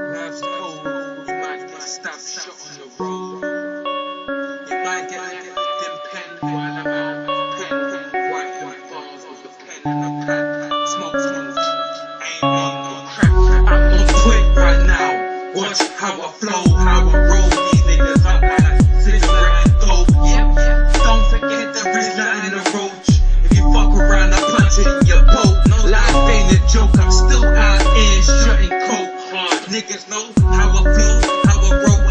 Life's I'm out. Pen, point right now. Watch how I flow, how I roll. These niggas up like cigarette and dope. Don't forget the Rizla and the roach. If you fuck around, I punch it in your boat. Life ain't a joke, Niggas know how I flow, how I roll.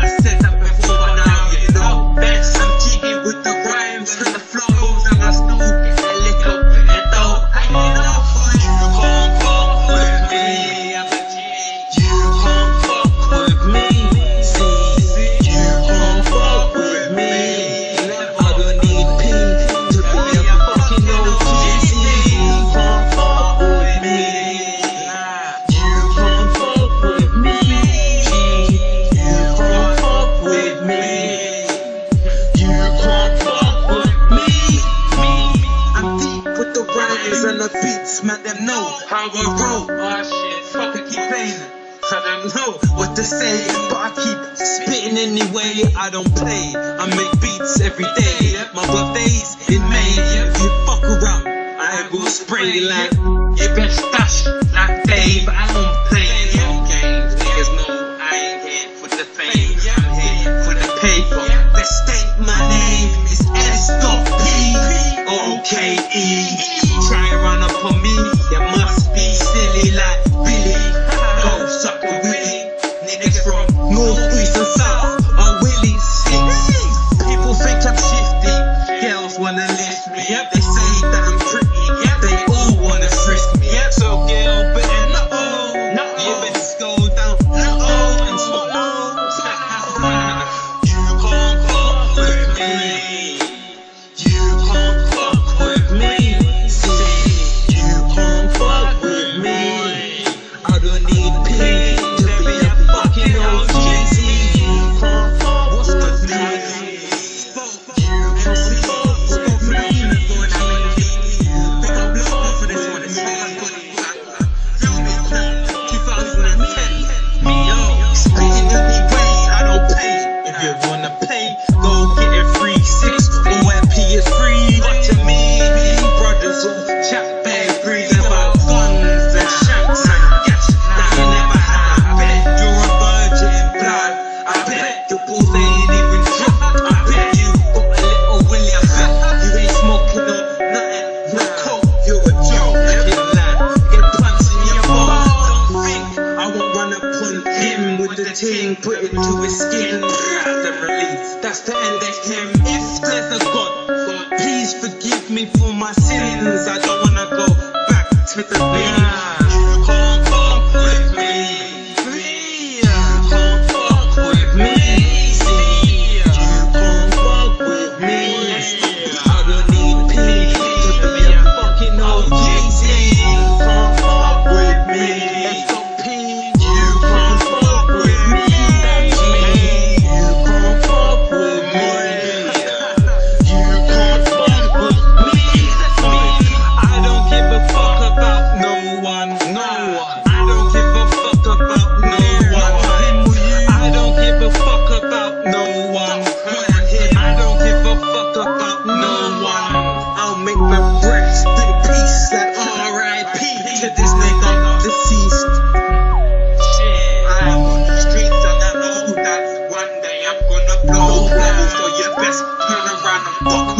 Beats, man. Them know how I roll. Oh shit, fuck keep playing. I don't know what to say, but I keep spitting anyway. I don't play. I make beats every day. My birthday's in May. If you fuck around, I will spray like you best stash like Dave. I don't play no games. Niggas know I ain't here for the fame. I'm here for the paper. Let's with the ting, put it to his skin. The release. That's the end of him. If there's a God, please forgive me for my sins. I don't wanna go back to the bin. no level for your best. Turn around and fuck